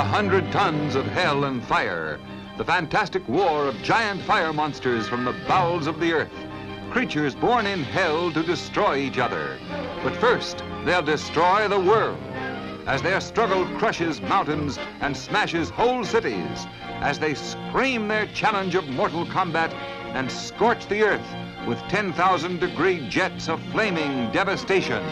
A hundred tons of hell and fire. The fantastic war of giant fire monsters from the bowels of the earth. Creatures born in hell to destroy each other. But first, they'll destroy the world. As their struggle crushes mountains and smashes whole cities. As they scream their challenge of mortal combat and scorch the earth with 10,000 degree jets of flaming devastation.